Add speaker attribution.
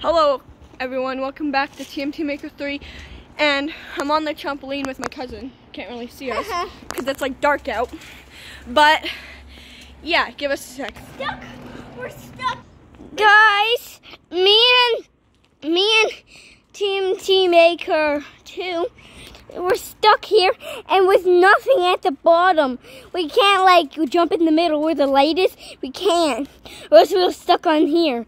Speaker 1: Hello, everyone. Welcome back to TMT Maker 3. And I'm on the trampoline with my cousin. Can't really see us because it's like dark out. But yeah, give us a sec.
Speaker 2: Stuck. We're stuck. Guys, me and me and TMT Maker 2 we're stuck here and with nothing at the bottom. We can't like jump in the middle where the light is. We can't. Or else we're stuck on here.